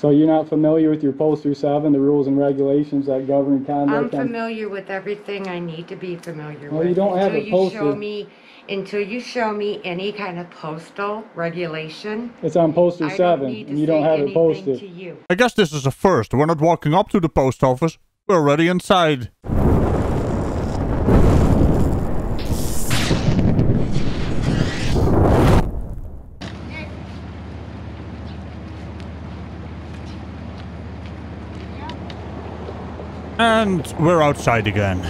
So you're not familiar with your poster seven, the rules and regulations that govern I'm conduct? on- familiar with everything I need to be familiar with. Well, you don't have until it you show posted. me, until you show me any kind of postal regulation. It's on poster I don't seven, need and you don't have it anything posted. you. I guess this is a first. We're not walking up to the post office. We're already inside. And we're outside again.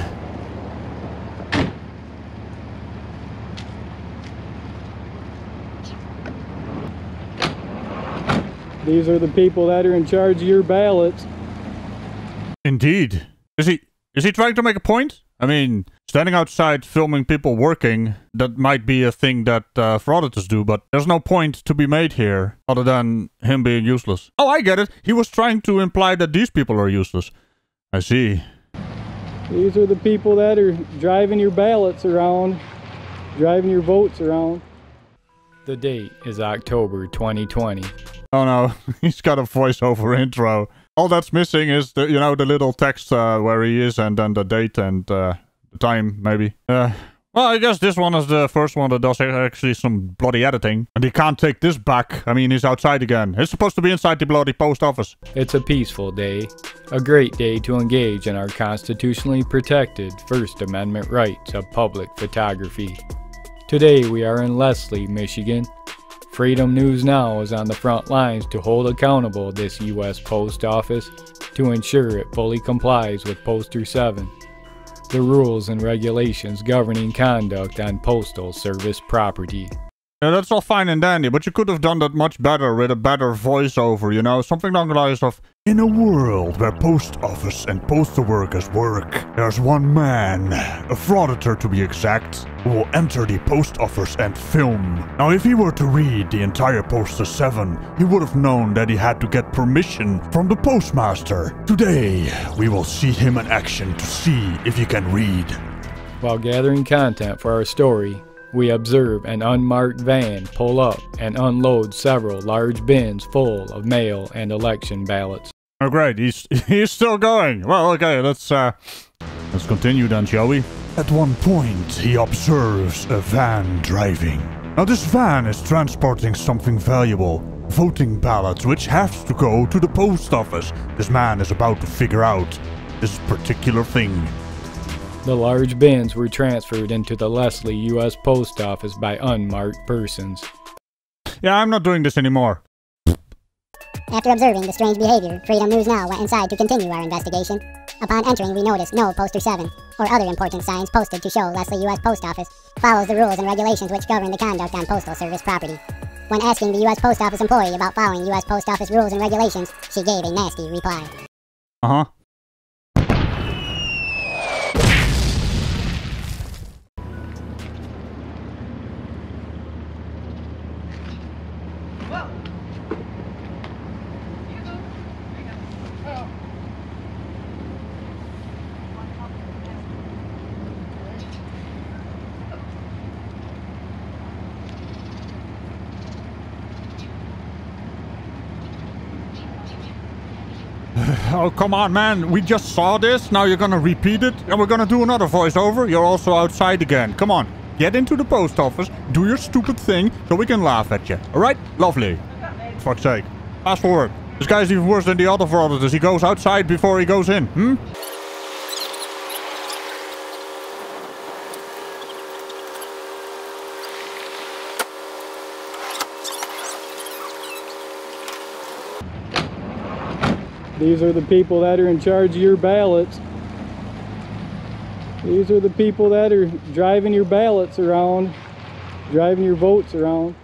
These are the people that are in charge of your ballots. Indeed. Is he is he trying to make a point? I mean, standing outside filming people working, that might be a thing that uh, frauditors do, but there's no point to be made here other than him being useless. Oh, I get it. He was trying to imply that these people are useless. I see. These are the people that are driving your ballots around, driving your votes around. The date is October 2020. Oh no, he's got a voiceover intro. All that's missing is the you know the little text uh, where he is and then the date and uh, the time maybe. Uh, well, I guess this one is the first one that does actually some bloody editing, and he can't take this back. I mean, he's outside again. He's supposed to be inside the bloody post office. It's a peaceful day, a great day to engage in our constitutionally protected First Amendment rights of public photography. Today we are in Leslie, Michigan. Freedom News Now is on the front lines to hold accountable this U.S. Post Office to ensure it fully complies with Poster 7, the rules and regulations governing conduct on postal service property. Yeah, that's all fine and dandy, but you could have done that much better with a better voiceover, you know? Something along the lines of In a world where post office and postal workers work, there's one man, a frauditor to be exact, who will enter the post office and film. Now, if he were to read the entire Poster 7, he would have known that he had to get permission from the postmaster. Today, we will see him in action to see if he can read. While gathering content for our story, we observe an unmarked van pull up and unload several large bins full of mail and election ballots. Oh, great. He's he's still going. Well, okay. Let's uh, let's continue then, shall we? At one point, he observes a van driving. Now, this van is transporting something valuable. Voting ballots, which have to go to the post office. This man is about to figure out this particular thing. The large bins were transferred into the Leslie U.S. Post Office by unmarked persons. Yeah, I'm not doing this anymore. After observing the strange behavior, Freedom News Now went inside to continue our investigation. Upon entering, we noticed no Poster 7 or other important signs posted to show Leslie U.S. Post Office follows the rules and regulations which govern the conduct on Postal Service property. When asking the U.S. Post Office employee about following U.S. Post Office rules and regulations, she gave a nasty reply. Uh huh. Oh, come on, man. We just saw this. Now you're gonna repeat it, and we're gonna do another voiceover. You're also outside again. Come on. Get into the post office, do your stupid thing, so we can laugh at you. Alright? Lovely. Fuck's sake. Fast forward. This guy's even worse than the other frauditors. He goes outside before he goes in. Hmm? These are the people that are in charge of your ballots. These are the people that are driving your ballots around, driving your votes around.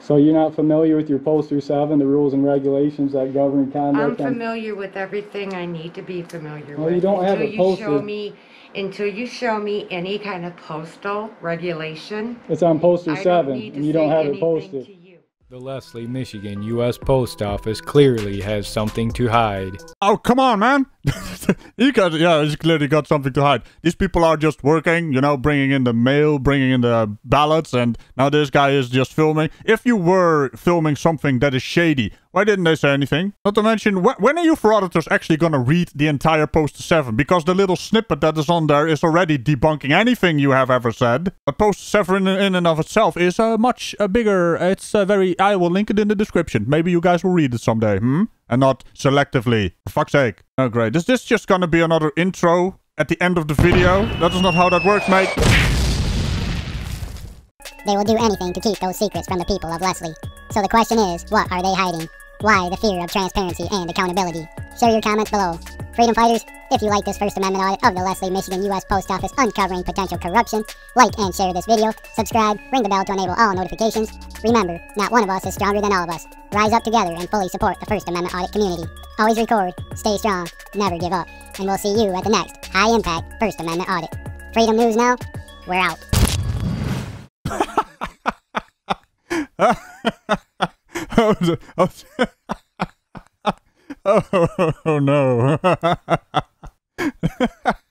So you're not familiar with your poster seven, the rules and regulations that govern I'm conduct? on- familiar with everything I need to be familiar Well, with. you don't have until it you show posted. me, until you show me any kind of postal regulation. It's on I don't seven, need to and you don't have it anything posted. to you. The Leslie, Michigan U.S. Post Office clearly has something to hide. Oh, come on, man. he got yeah, he's clearly got something to hide. These people are just working, you know, bringing in the mail, bringing in the ballots, and now this guy is just filming. If you were filming something that is shady, why didn't they say anything? Not to mention, wh- when are you frauditors actually gonna read the entire post 7? Because the little snippet that is on there is already debunking anything you have ever said. But post 7 in, in and of itself is uh, much uh, bigger. It's uh, very. I will link it in the description. Maybe you guys will read it someday, hmm? And not selectively. For fuck's sake. Oh, great. Is this just gonna be another intro at the end of the video? That is not how that works, mate. They will do anything to keep those secrets from the people of Leslie. So the question is, what are they hiding? Why the fear of transparency and accountability? Share your comments below. Freedom Fighters, if you like this First Amendment audit of the Leslie, Michigan U.S. Post Office uncovering potential corruption, like and share this video, subscribe, ring the bell to enable all notifications. Remember, not one of us is stronger than all of us. Rise up together and fully support the First Amendment audit community. Always record, stay strong, never give up. And we'll see you at the next high impact First Amendment audit. Freedom News now, we're out. oh, the- oh, oh, no.